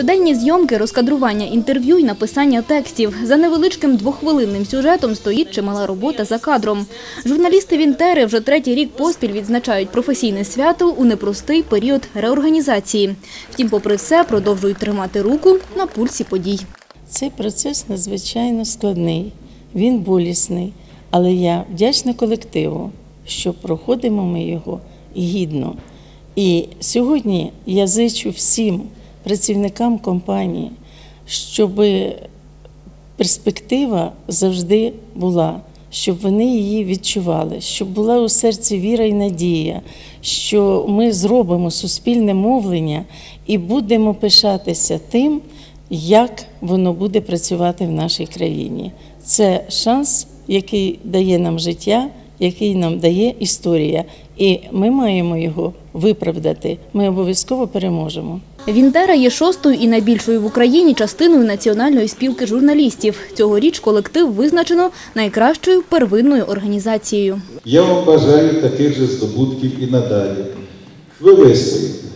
Щоденні зйомки, розкадрування інтерв'ю і написання текстів. За невеличким двохвилинним сюжетом стоїть чимала робота за кадром. Журналісти Вінтери вже третій рік поспіль відзначають професійне свято у непростий період реорганізації. Втім, попри все, продовжують тримати руку на пульсі подій. Цей процес надзвичайно складний, він болісний, але я вдячна колективу, що проходимо ми його гідно. І сьогодні я зичу всім працівникам компанії, щоб перспектива завжди була, щоб вони її відчували, щоб була у серці віра і надія, що ми зробимо суспільне мовлення і будемо пишатися тим, як воно буде працювати в нашій країні. Це шанс, який дає нам життя, який нам дає історія, і ми маємо його виправдати. Ми обов'язково переможемо. Вінтера є шостою і найбільшою в Україні частиною Національної спілки журналістів. Цьогоріч колектив визначено найкращою первинною організацією. Я вам бажаю таких же здобутків і надалі. Ви вистоїте,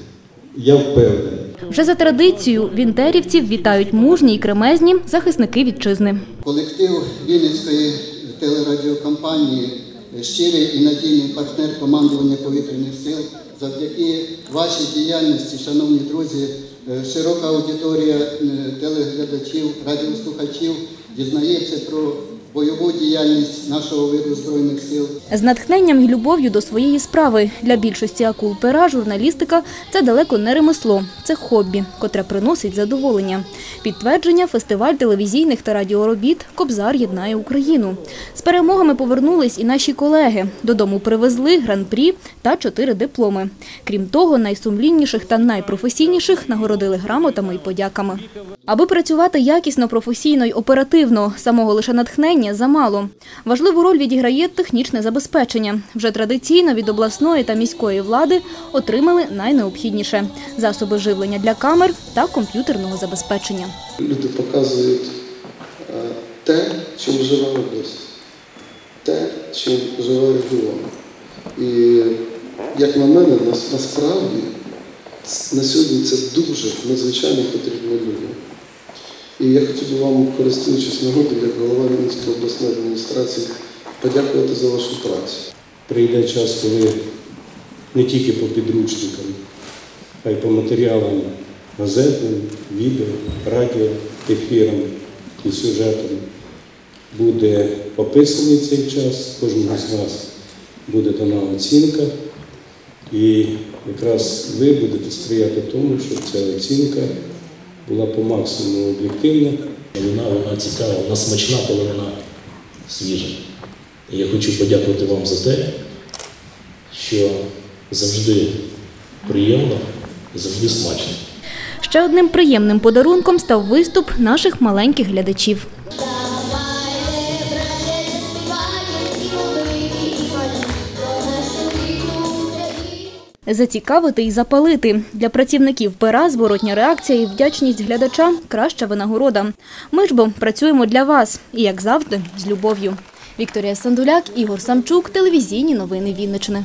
я впевнений. Вже за традицією вінтерівців вітають мужні й кремезні захисники вітчизни. Колектив Вінницької телерадіокомпанії щирий і надійний партнер командування повітряних сил. Завдяки вашій діяльності, шановні друзі, е, широка аудиторія е, телеглядачів, радіослухачів дізнається про бойову діяльність нашого виду збройних сил. З натхненням і любов'ю до своєї справи для більшості акул пера журналістика це далеко не ремесло, це хобі, котре приносить задоволення. Підтвердження фестиваль телевізійних та радіоробіт Кобзар єднає Україну. З перемогами повернулись і наші колеги. Додому привезли гран-прі та чотири дипломи. Крім того, найсумлінніших та найпрофесійніших нагородили грамотами і подяками. Аби працювати якісно, професійно й оперативно, самого лише натхнення замало. Важливу роль відіграє технічне забезпечення. Вже традиційно від обласної та міської влади отримали найнеобхідніше – засоби живлення для камер та комп'ютерного забезпечення. Люди показують е, те, чим живе область, те, чим живе регіон. І, як на мене, нас, насправді на сьогодні це дуже надзвичайно потрібно людям. І я хотів би вам, користуючись нагодою, як голова Вінницької обласної адміністрації, подякувати за вашу працю. Прийде час, коли не тільки по підручникам, а й по матеріалам газетам, відео, радіо, ефірам і сюжетам буде описаний цей час, кожного з нас буде дана оцінка, і якраз ви будете сприяти тому, щоб ця оцінка була по максимуму об'єктивна. Вона, вона цікава, вона смачна, коли вона свіжа. І я хочу подякувати вам за те, що завжди приємно і завжди смачно. Ще одним приємним подарунком став виступ наших маленьких глядачів. Зацікавити і запалити. Для працівників пера зворотня реакція і вдячність глядача – краща винагорода. Ми ж бо працюємо для вас. І, як завжди, з любов'ю. Вікторія Сандуляк, Ігор Самчук, телевізійні новини Вінничини.